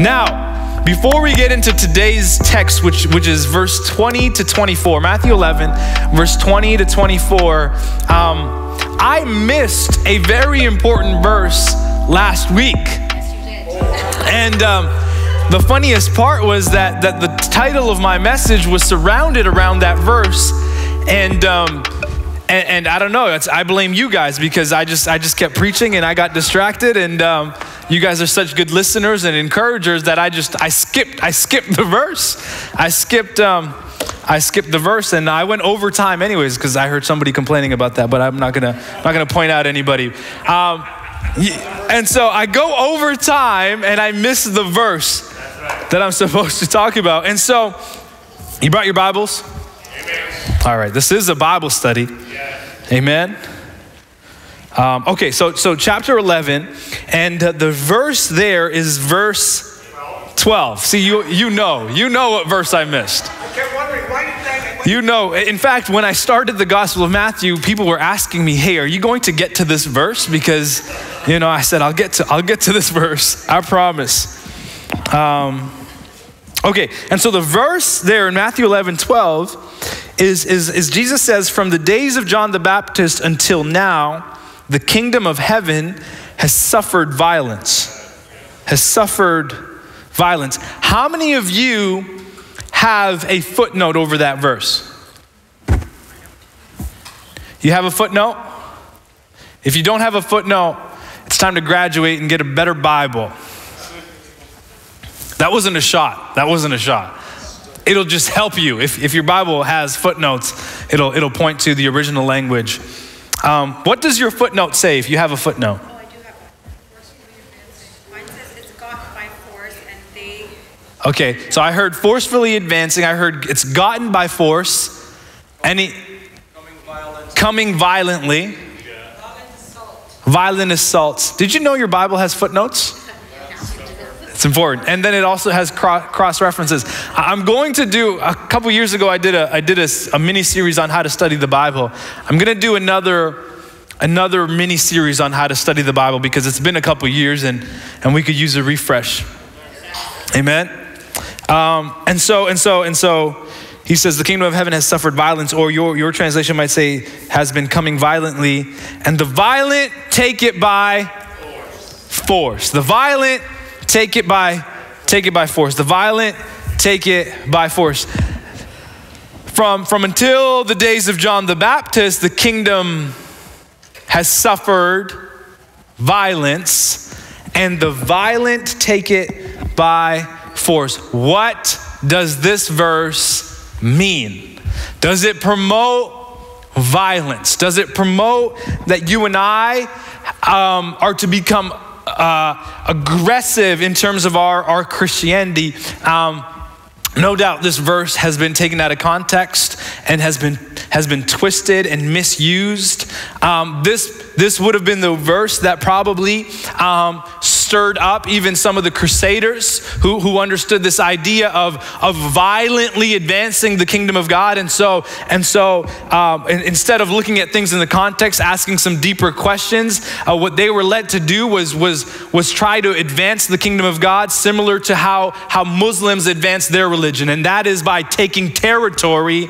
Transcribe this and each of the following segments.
Now, before we get into today's text, which, which is verse 20 to 24, Matthew 11, verse 20 to 24, um, I missed a very important verse last week. And um, the funniest part was that, that the title of my message was surrounded around that verse. And, um, and, and, I don't know, I blame you guys because I just, I just kept preaching and I got distracted. And um, you guys are such good listeners and encouragers that I just, I skipped, I skipped the verse. I skipped, um, I skipped the verse and I went over time anyways because I heard somebody complaining about that, but I'm not gonna, not gonna point out anybody. Um, and so I go over time and I miss the verse that I'm supposed to talk about. And so, you brought your Bibles? Amen. All right, this is a Bible study. Yes. Amen. Um, okay, so so chapter 11, and uh, the verse there is verse 12. See, you you know, you know what verse I missed. You know, in fact, when I started the Gospel of Matthew, people were asking me, "Hey, are you going to get to this verse?" Because, you know, I said, "I'll get to I'll get to this verse. I promise." Um, okay, and so the verse there in Matthew 11, 12 is, is, is Jesus says, From the days of John the Baptist until now, the kingdom of heaven has suffered violence. Has suffered violence. How many of you have a footnote over that verse? You have a footnote? If you don't have a footnote, it's time to graduate and get a better Bible. That wasn't a shot. That wasn't a shot. It'll just help you. If, if your Bible has footnotes, it'll, it'll point to the original language. Um, what does your footnote say if you have a footnote? Oh, I do have Mine says it's gotten by force and they. Okay, so I heard forcefully advancing. I heard it's gotten by force. Any coming, violent. coming violently. Yeah. Violent assault. Violent assaults. Did you know your Bible has footnotes? It's important. And then it also has cross references. I'm going to do, a couple years ago, I did, a, I did a, a mini series on how to study the Bible. I'm going to do another, another mini series on how to study the Bible because it's been a couple years and, and we could use a refresh. Amen. Um, and so, and so, and so, he says, the kingdom of heaven has suffered violence, or your, your translation might say, has been coming violently, and the violent take it by force. force. The violent take it by take it by force. The violent take it by force. From, from until the days of John the Baptist, the kingdom has suffered violence, and the violent take it by force. What does this verse mean? Does it promote violence? Does it promote that you and I um, are to become uh, aggressive in terms of our, our Christianity. Um, no doubt this verse has been taken out of context and has been, has been twisted and misused. Um, this, this would have been the verse that probably um, stirred up even some of the crusaders who, who understood this idea of, of violently advancing the kingdom of God. And so, and so um, instead of looking at things in the context, asking some deeper questions, uh, what they were led to do was, was, was try to advance the kingdom of God, similar to how, how Muslims advance their religion. And that is by taking territory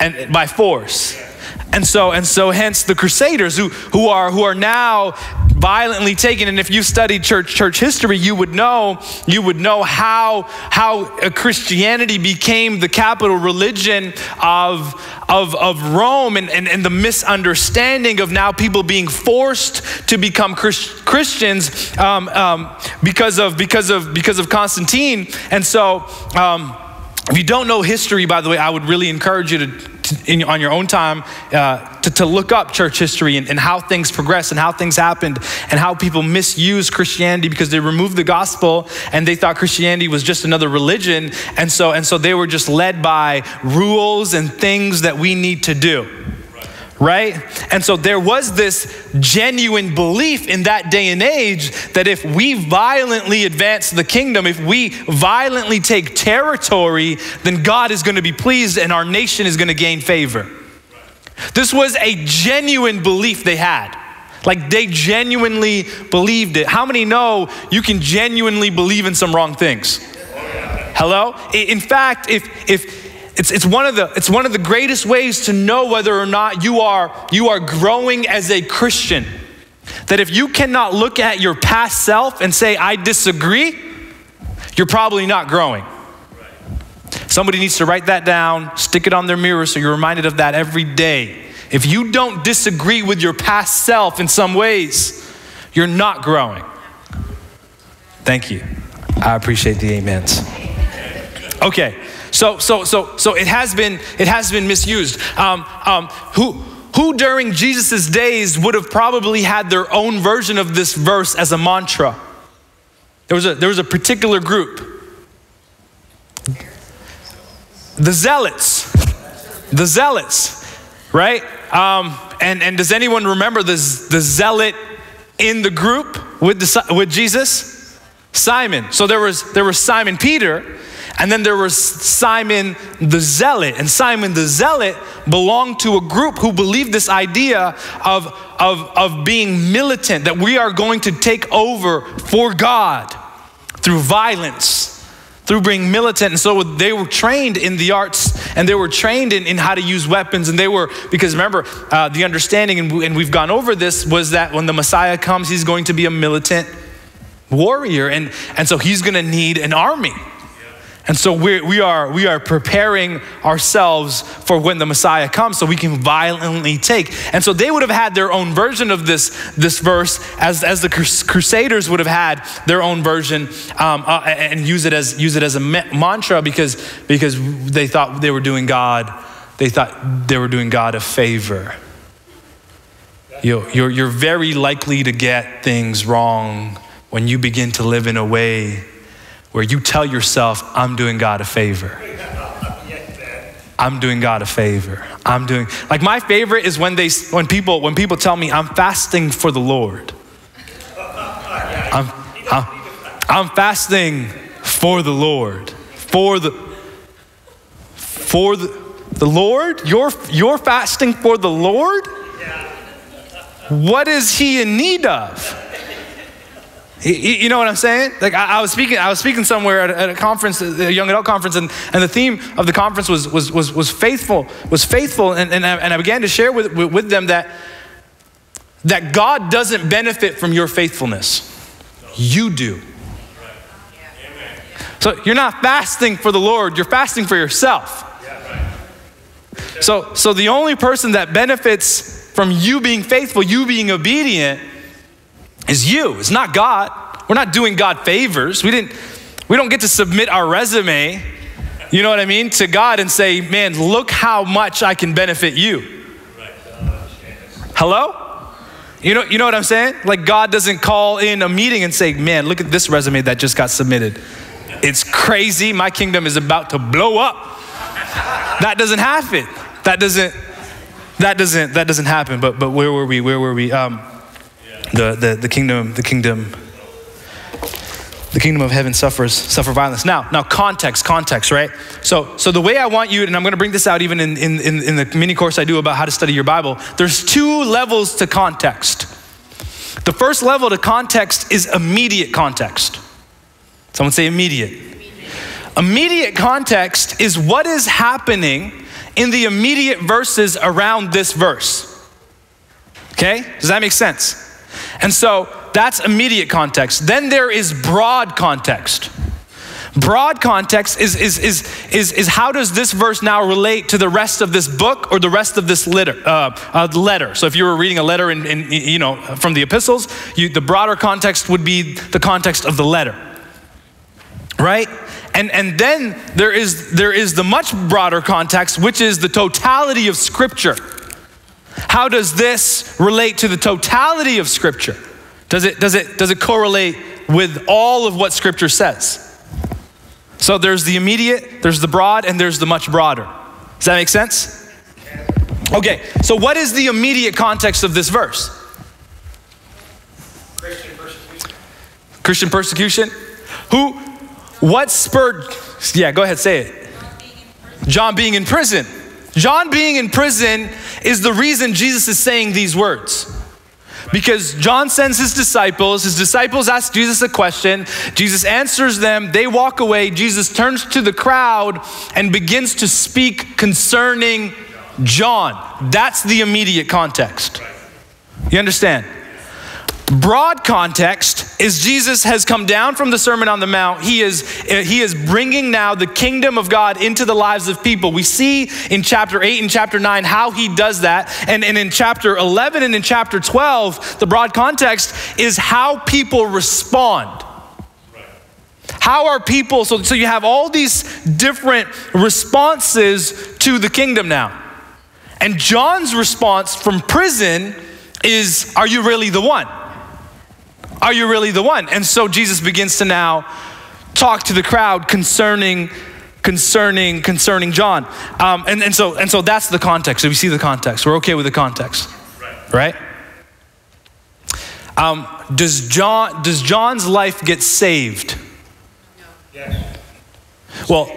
and by force. And so, and so hence the Crusaders who, who, are, who are now violently taken. And if you studied church, church history, you would know, you would know how, how Christianity became the capital religion of, of, of Rome and, and, and the misunderstanding of now people being forced to become Christ, Christians um, um, because, of, because, of, because of Constantine. And so, um, if you don't know history, by the way, I would really encourage you to in, on your own time uh, to, to look up church history and, and how things progressed and how things happened and how people misused Christianity because they removed the gospel and they thought Christianity was just another religion. And so, and so they were just led by rules and things that we need to do right? And so there was this genuine belief in that day and age that if we violently advance the kingdom, if we violently take territory, then God is going to be pleased and our nation is going to gain favor. This was a genuine belief they had. Like they genuinely believed it. How many know you can genuinely believe in some wrong things? Hello? In fact, if if it's, it's, one of the, it's one of the greatest ways to know whether or not you are, you are growing as a Christian. That if you cannot look at your past self and say, I disagree, you're probably not growing. Somebody needs to write that down, stick it on their mirror so you're reminded of that every day. If you don't disagree with your past self in some ways, you're not growing. Thank you. I appreciate the amens. Okay, so so so so it has been it has been misused. Um, um, who who during Jesus' days would have probably had their own version of this verse as a mantra? There was a there was a particular group. The zealots. The zealots, right? Um, and, and does anyone remember the, the zealot in the group with, the, with Jesus? Simon. So there was, there was Simon Peter, and then there was Simon the Zealot. And Simon the Zealot belonged to a group who believed this idea of, of, of being militant, that we are going to take over for God through violence through being militant. And so they were trained in the arts and they were trained in, in how to use weapons. And they were, because remember, uh, the understanding, and, and we've gone over this, was that when the Messiah comes, he's going to be a militant warrior. And, and so he's going to need an army. And so we're, we, are, we are preparing ourselves for when the Messiah comes so we can violently take. And so they would have had their own version of this, this verse as, as the Crusaders would have had their own version um, uh, and use it as, use it as a mantra because, because they thought they were doing God, they thought they were doing God a favor. You, you're, you're very likely to get things wrong when you begin to live in a way where you tell yourself, I'm doing God a favor. I'm doing God a favor. I'm doing like my favorite is when they when people when people tell me I'm fasting for the Lord. I'm, I'm, I'm fasting for the Lord. For the for the, the Lord? You're you're fasting for the Lord? What is he in need of? You know what I'm saying? Like I, I was speaking, I was speaking somewhere at a, at a, conference, a young adult conference, and, and the theme of the conference was was was, was faithful, was faithful, and, and, I, and I began to share with, with, with them that that God doesn't benefit from your faithfulness. You do. So you're not fasting for the Lord, you're fasting for yourself. So, so the only person that benefits from you being faithful, you being obedient, is you. It's not God. We're not doing God favors. We didn't we don't get to submit our resume, you know what I mean, to God and say, "Man, look how much I can benefit you." Hello? You know, you know what I'm saying? Like God doesn't call in a meeting and say, "Man, look at this resume that just got submitted. It's crazy. My kingdom is about to blow up." That doesn't happen. That doesn't that doesn't that doesn't happen. But but where were we? Where were we? Um, the, the, the kingdom, the kingdom, the kingdom of heaven suffers suffer violence. Now, now context, context, right? So, so the way I want you, and I'm going to bring this out even in, in, in, in the mini course I do about how to study your Bible. There's two levels to context. The first level to context is immediate context. Someone say immediate. Immediate, immediate context is what is happening in the immediate verses around this verse. Okay? Does that make sense? And so that's immediate context. Then there is broad context. Broad context is, is, is, is, is how does this verse now relate to the rest of this book or the rest of this letter? Uh, uh, letter. So if you were reading a letter in, in you know, from the epistles, you, the broader context would be the context of the letter, right? And, and then there is, there is the much broader context, which is the totality of Scripture. How does this relate to the totality of Scripture? Does it, does it, does it correlate with all of what Scripture says? So there's the immediate, there's the broad, and there's the much broader. Does that make sense? Okay, so what is the immediate context of this verse? Christian persecution. Christian persecution? Who, what spurred, yeah, go ahead, say it. John being in prison. John being in prison is the reason Jesus is saying these words. Because John sends his disciples, his disciples ask Jesus a question, Jesus answers them, they walk away, Jesus turns to the crowd and begins to speak concerning John. That's the immediate context. You understand? Broad context is Jesus has come down from the Sermon on the Mount. He is, eh, he is bringing now the kingdom of God into the lives of people. We see in chapter 8 and chapter 9 how he does that. And, and in chapter 11 and in chapter 12, the broad context is how people respond. How are people, so, so you have all these different responses to the kingdom now. And John's response from prison is, Are you really the one? Are you really the one? And so Jesus begins to now talk to the crowd concerning concerning concerning John. Um, and, and so and so that's the context. So we see the context. We're okay with the context. Right? right? Um, does John does John's life get saved? No. Yes. Well,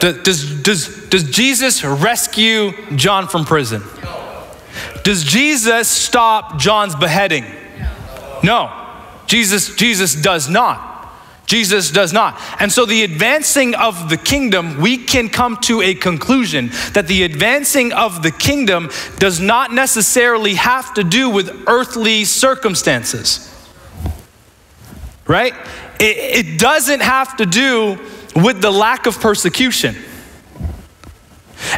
does, does, does Jesus rescue John from prison? No. Does Jesus stop John's beheading? No. Jesus, Jesus does not. Jesus does not. And so, the advancing of the kingdom, we can come to a conclusion that the advancing of the kingdom does not necessarily have to do with earthly circumstances. Right? It, it doesn't have to do with the lack of persecution.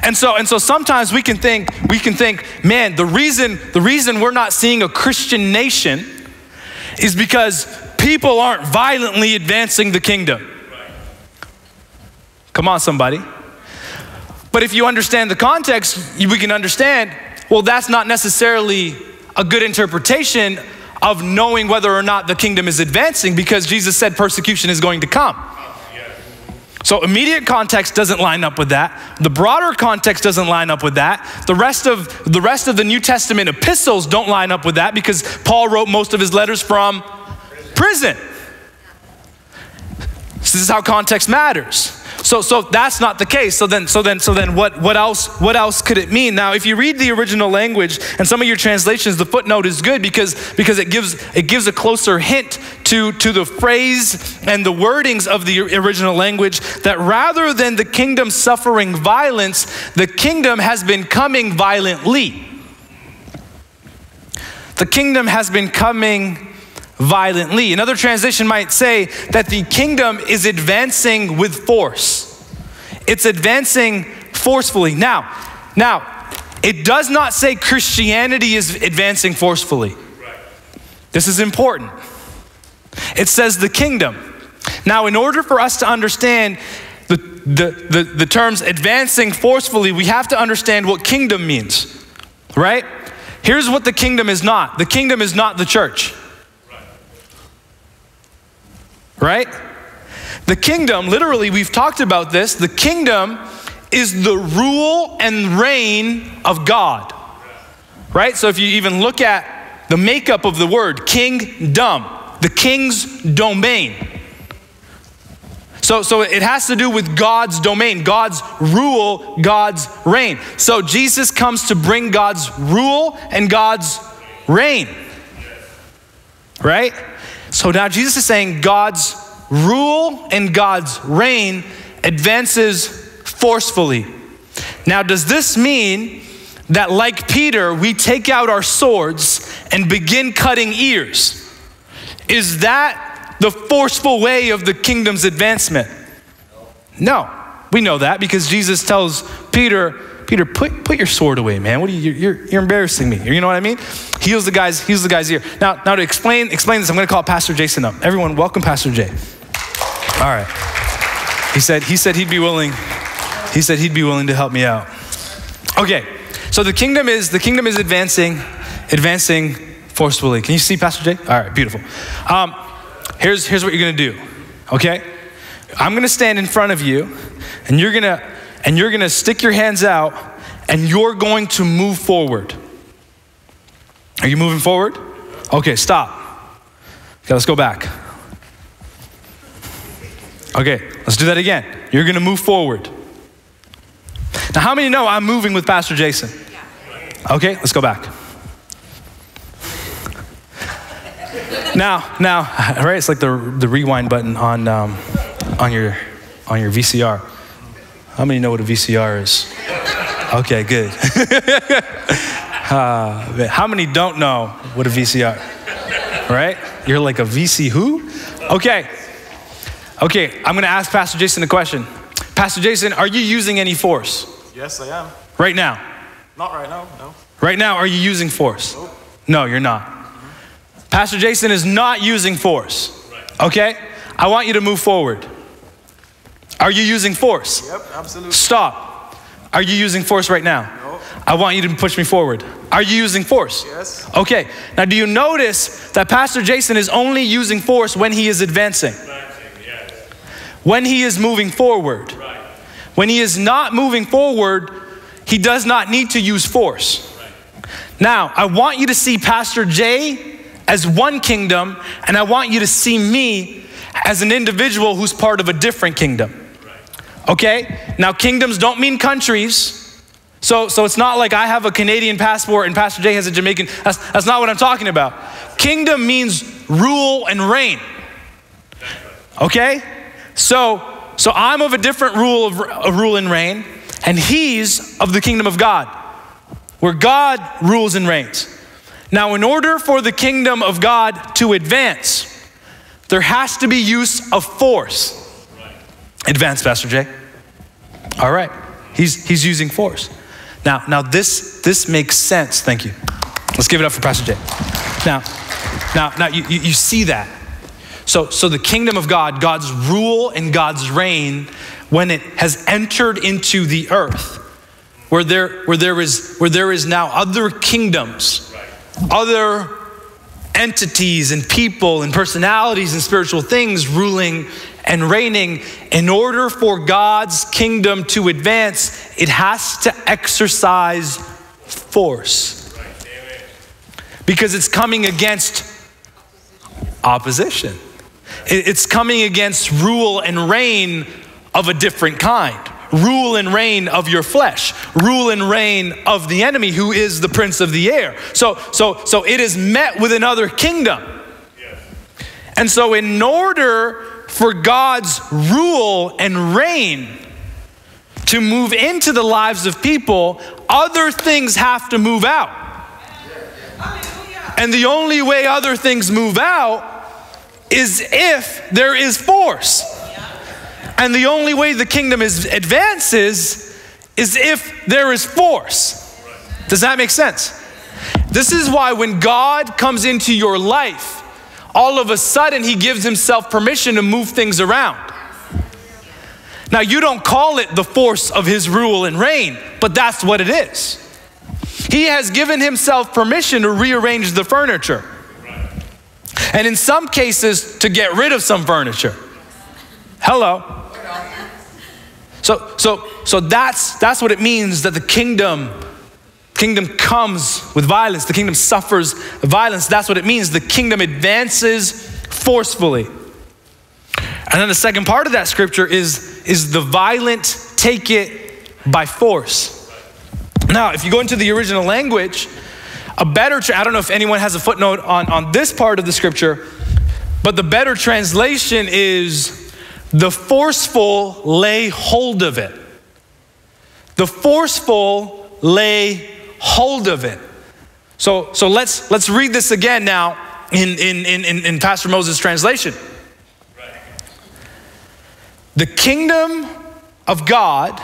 And so, and so sometimes we can think, we can think, man, the reason, the reason we're not seeing a Christian nation is because people aren't violently advancing the kingdom. Come on, somebody. But if you understand the context, we can understand well, that's not necessarily a good interpretation of knowing whether or not the kingdom is advancing because Jesus said persecution is going to come. So immediate context doesn't line up with that. The broader context doesn't line up with that. The rest of the rest of the New Testament epistles don't line up with that because Paul wrote most of his letters from prison. This is how context matters. So, so that's not the case. So then, so then, so then, what, what else? What else could it mean? Now, if you read the original language and some of your translations, the footnote is good because because it gives it gives a closer hint to to the phrase and the wordings of the original language. That rather than the kingdom suffering violence, the kingdom has been coming violently. The kingdom has been coming violently. Another translation might say that the kingdom is advancing with force. It's advancing forcefully. Now, now, it does not say Christianity is advancing forcefully. This is important. It says the kingdom. Now, in order for us to understand the, the, the, the terms advancing forcefully, we have to understand what kingdom means, right? Here's what the kingdom is not the kingdom is not the church right? The kingdom, literally, we've talked about this, the kingdom is the rule and reign of God, right? So if you even look at the makeup of the word kingdom, the king's domain. So, so it has to do with God's domain, God's rule, God's reign. So Jesus comes to bring God's rule and God's reign. Right? So now Jesus is saying God's rule and God's reign advances forcefully. Now, does this mean that, like Peter, we take out our swords and begin cutting ears? Is that the forceful way of the kingdom's advancement? No. We know that because Jesus tells Peter, Peter, put, put your sword away, man. What are you, you're, you're embarrassing me. You know what I mean? Heals the guy's, heals the guy's ear. Now, now to explain, explain this, I'm going to call Pastor Jason up. Everyone, welcome Pastor Jay. All right. He said, he said he'd be willing, he said he'd be willing to help me out. Okay. So the kingdom is, the kingdom is advancing, advancing forcefully. Can you see Pastor Jay? All right, beautiful. Um, here's, here's what you're going to do. Okay? I'm going to stand in front of you and you're going to and you're going to stick your hands out and you're going to move forward. Are you moving forward? Okay, stop. Okay, let's go back. Okay, let's do that again. You're going to move forward. Now, how many know I'm moving with Pastor Jason? Okay, let's go back. Now, now, right? It's like the, the rewind button on, um, on, your, on your VCR. How many know what a VCR is? Okay, good. uh, how many don't know what a VCR? Right? You're like a VC who? Okay. Okay, I'm going to ask Pastor Jason a question. Pastor Jason, are you using any force Yes, I am. right now? Not right now, no. Right now, are you using force? No, you're not. Pastor Jason is not using force. Okay? I want you to move forward. Are you using force? Yep, absolutely. Stop. Are you using force right now? No. I want you to push me forward. Are you using force? Yes. Okay. Now, do you notice that Pastor Jason is only using force when he is advancing? When he is moving forward. When he is not moving forward, he does not need to use force. Now, I want you to see Pastor Jay as one kingdom, and I want you to see me as an individual who's part of a different kingdom. Okay? Now, kingdoms don't mean countries. So, so it's not like I have a Canadian passport and Pastor Jay has a Jamaican. That's, that's not what I'm talking about. Kingdom means rule and reign. Okay? So, so I'm of a different rule of a rule and reign, and he's of the kingdom of God, where God rules and reigns. Now, in order for the kingdom of God to advance, there has to be use of force. Advance, Pastor Jay. All right. He's, he's using force. Now, now this, this makes sense. Thank you. Let's give it up for Pastor Jay. Now, now, now you, you, you see that. So, so the kingdom of God, God's rule and God's reign, when it has entered into the earth, where there, where there, is, where there is now other kingdoms, other entities and people and personalities and spiritual things ruling and reigning, in order for God's kingdom to advance, it has to exercise force. Because it's coming against opposition. It's coming against rule and reign of a different kind. Rule and reign of your flesh, rule and reign of the enemy who is the prince of the air. So, so, so it is met with another kingdom. And so, in order for God's rule and reign to move into the lives of people, other things have to move out. And the only way other things move out is if there is force. And the only way the kingdom is advances is if there is force. Does that make sense? This is why when God comes into your life, all of a sudden he gives himself permission to move things around. Now, you don't call it the force of his rule and reign, but that's what it is. He has given himself permission to rearrange the furniture. And in some cases, to get rid of some furniture. Hello. So, so, so that's, that's what it means that the kingdom, kingdom comes with violence. The kingdom suffers violence. That's what it means. The kingdom advances forcefully. And then the second part of that scripture is, is the violent take it by force. Now, if you go into the original language, a better, tra- I don't know if anyone has a footnote on, on this part of the scripture, but the better translation is the forceful lay hold of it. The forceful lay hold of it. So, so let's, let's read this again now in, in, in, in, in Pastor Moses' translation. The kingdom of God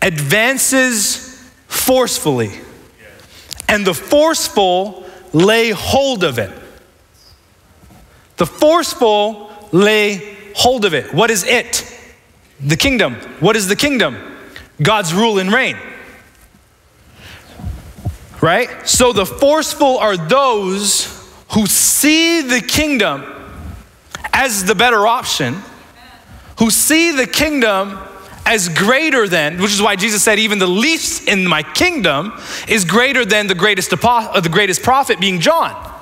advances forcefully, and the forceful lay hold of it. The forceful lay hold of it. What is it? The kingdom. What is the kingdom? God's rule and reign. Right? So the forceful are those who see the kingdom as the better option, who see the kingdom as greater than, which is why Jesus said, even the least in my kingdom is greater than the greatest, apo- uh, the greatest prophet being John.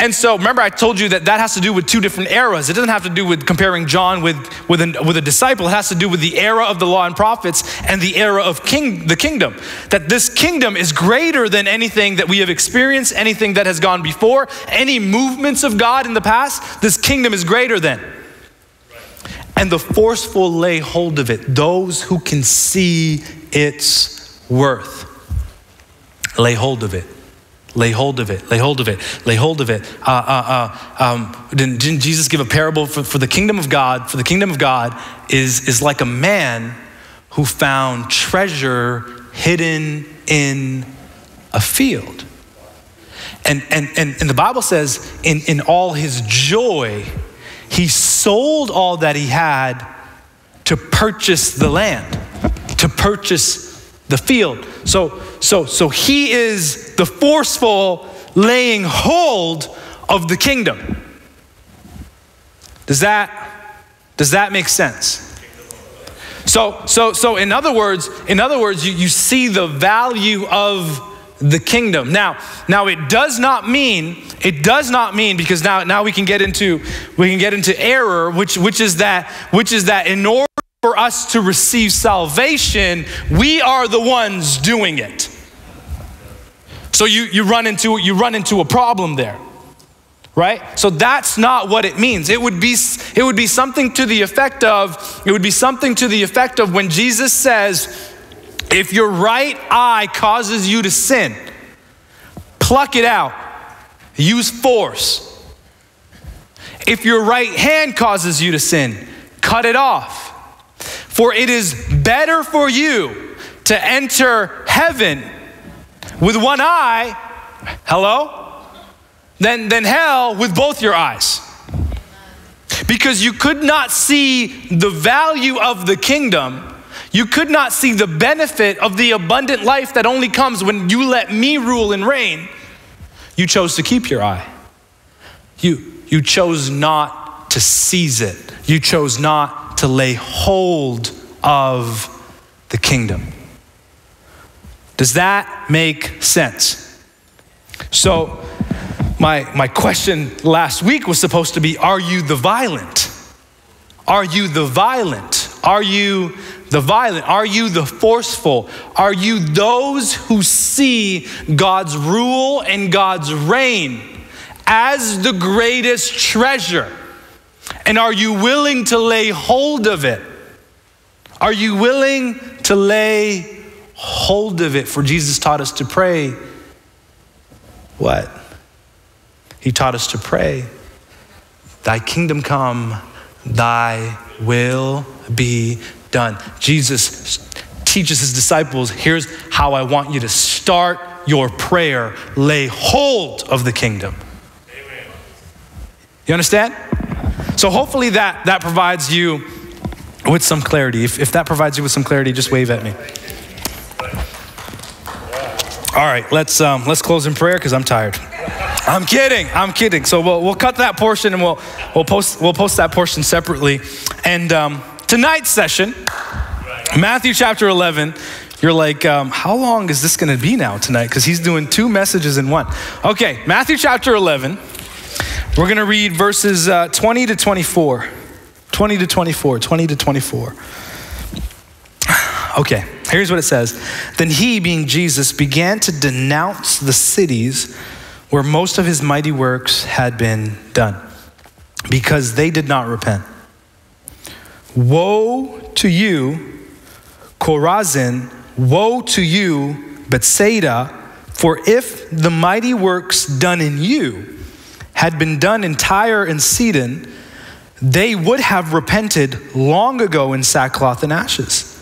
And so, remember, I told you that that has to do with two different eras. It doesn't have to do with comparing John with, with, an, with a disciple. It has to do with the era of the law and prophets and the era of king, the kingdom. That this kingdom is greater than anything that we have experienced, anything that has gone before, any movements of God in the past. This kingdom is greater than. And the forceful lay hold of it, those who can see its worth. Lay hold of it. Lay hold of it, lay hold of it, lay hold of it. Uh, uh, uh, um, didn't, didn't, Jesus give a parable for, for, the kingdom of God? For the kingdom of God is, is like a man who found treasure hidden in a field. And, and, and, and the Bible says, in, in all his joy, he sold all that he had to purchase the land, to purchase the field. So, so, so he is the forceful laying hold of the kingdom. Does that, does that make sense? So, so, so in other words, in other words, you, you see the value of the kingdom. Now, now it does not mean, it does not mean, because now, now we can get into we can get into error, which which is that, which is that in order for us to receive salvation, we are the ones doing it. So you, you, run into, you run into a problem there, right? So that's not what it means. It would, be, it would be something to the effect of, it would be something to the effect of when Jesus says, if your right eye causes you to sin, pluck it out, use force. If your right hand causes you to sin, cut it off. For it is better for you to enter heaven with one eye, hello, than, than hell with both your eyes. Because you could not see the value of the kingdom. You could not see the benefit of the abundant life that only comes when you let me rule and reign. You chose to keep your eye. You, you chose not to seize it. You chose not to lay hold of the kingdom. Does that make sense? So, my, my question last week was supposed to be Are you the violent? Are you the violent? Are you the violent? Are you the forceful? Are you those who see God's rule and God's reign as the greatest treasure? And are you willing to lay hold of it? Are you willing to lay hold of it? For Jesus taught us to pray. What? He taught us to pray, Thy kingdom come, Thy will be done. Jesus teaches his disciples here's how I want you to start your prayer lay hold of the kingdom. Amen. You understand? So hopefully that, that provides you with some clarity. If, if that provides you with some clarity, just wave at me. All right, let's, um, let's close in prayer because I'm tired. I'm kidding. I'm kidding. So we'll, we'll cut that portion and we'll, we'll, post, we'll post that portion separately. And um, tonight's session, Matthew chapter 11, you're like, um, how long is this going to be now tonight? Because he's doing two messages in one. Okay, Matthew chapter 11. We're going to read verses uh, 20 to 24. 20 to 24, 20 to 24. Okay, here's what it says. Then he, being Jesus, began to denounce the cities where most of his mighty works had been done, because they did not repent. Woe to you, Chorazin! Woe to you, Bethsaida! For if the mighty works done in you, had been done in Tyre and Sidon, they would have repented long ago in sackcloth and ashes.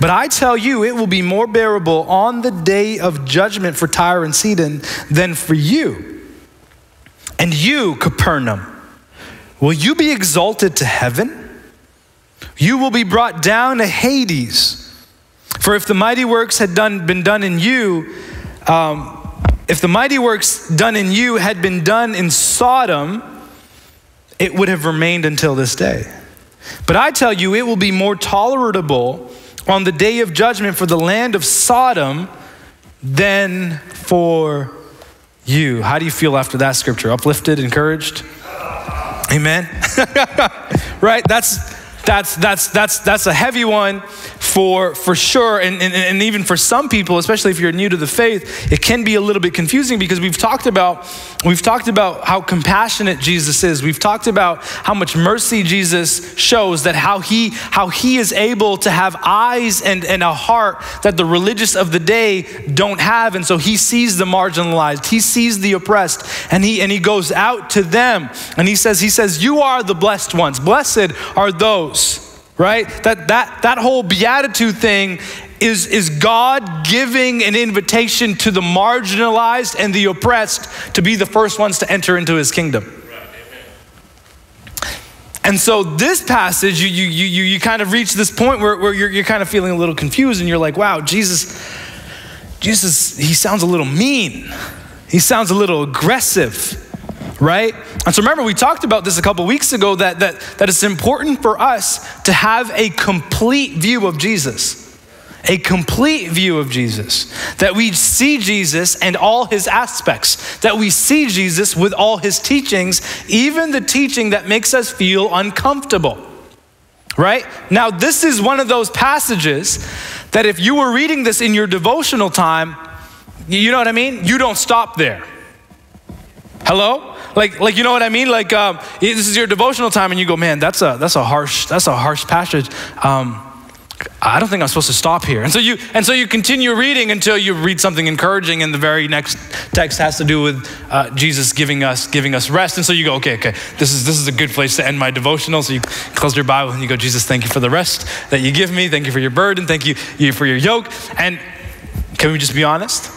But I tell you, it will be more bearable on the day of judgment for Tyre and Sidon than for you. And you, Capernaum, will you be exalted to heaven? You will be brought down to Hades. For if the mighty works had done, been done in you, um, if the mighty works done in you had been done in Sodom, it would have remained until this day. But I tell you, it will be more tolerable on the day of judgment for the land of Sodom than for you. How do you feel after that scripture? Uplifted, encouraged? Amen. right? That's that's that's that's that's a heavy one for for sure and, and, and even for some people especially if you're new to the faith it can be a little bit confusing because we've talked about we've talked about how compassionate jesus is. We've talked about how much mercy jesus shows that how he how he is able to have eyes and and a heart that the religious of the day don't have. And so he sees the marginalized he sees the oppressed and he and he goes out to them. And he says he says you are the blessed ones. Blessed are those right? That, that, that whole beatitude thing is, is God giving an invitation to the marginalized and the oppressed to be the first ones to enter into his kingdom. And so this passage, you, you, you, you kind of reach this point where, where you're, you're kind of feeling a little confused and you're like, wow, Jesus, Jesus, he sounds a little mean. He sounds a little aggressive right? And so remember, we talked about this a couple weeks ago that, that, that it's important for us to have a complete view of Jesus. A complete view of Jesus. That we see Jesus and all his aspects. That we see Jesus with all his teachings, even the teaching that makes us feel uncomfortable. Right? Now, this is one of those passages that if you were reading this in your devotional time, you know what I mean? You don't stop there. Hello? Like, like you know what I mean? Like, um, this is your devotional time, and you go, man, that's a that's a harsh that's a harsh passage. Um, I don't think I'm supposed to stop here. And so you and so you continue reading until you read something encouraging, and the very next text has to do with uh, Jesus giving us giving us rest. And so you go, okay, okay, this is this is a good place to end my devotional. So you close your Bible and you go, Jesus, thank you for the rest that you give me. Thank you for your burden. Thank you, you for your yoke. And can we just be honest?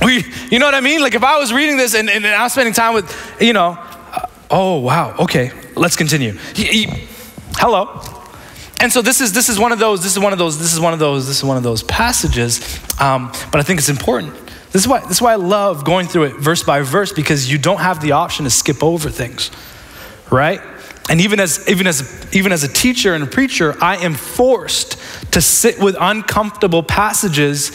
We, you know what I mean? Like if I was reading this and, and I was spending time with, you know, uh, oh wow, okay, let's continue. He, he, hello. And so this is this is one of those. This is one of those. This is one of those. This is one of those passages. Um, but I think it's important. This is why this is why I love going through it verse by verse because you don't have the option to skip over things, right? And even as even as even as a teacher and a preacher, I am forced to sit with uncomfortable passages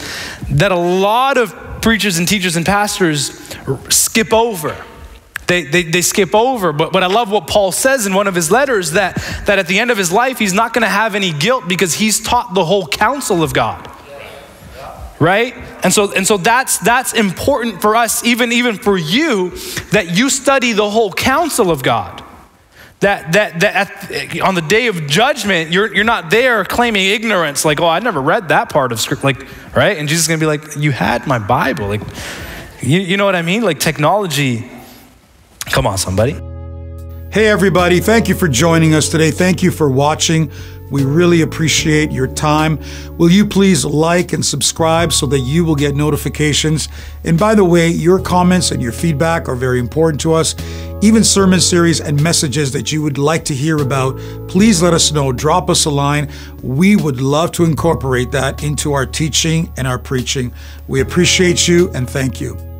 that a lot of preachers and teachers and pastors skip over. They, they, they, skip over. But, but I love what Paul says in one of his letters that, that at the end of his life, he's not going to have any guilt because he's taught the whole counsel of God. Right? And so, and so that's, that's important for us, even, even for you, that you study the whole counsel of God that, that, that at, on the day of judgment, you're, you're not there claiming ignorance, like, oh, I never read that part of script, like, right? And Jesus is gonna be like, you had my Bible. Like, you, you know what I mean? Like, technology, come on, somebody. Hey, everybody, thank you for joining us today. Thank you for watching. We really appreciate your time. Will you please like and subscribe so that you will get notifications? And by the way, your comments and your feedback are very important to us. Even sermon series and messages that you would like to hear about, please let us know. Drop us a line. We would love to incorporate that into our teaching and our preaching. We appreciate you and thank you.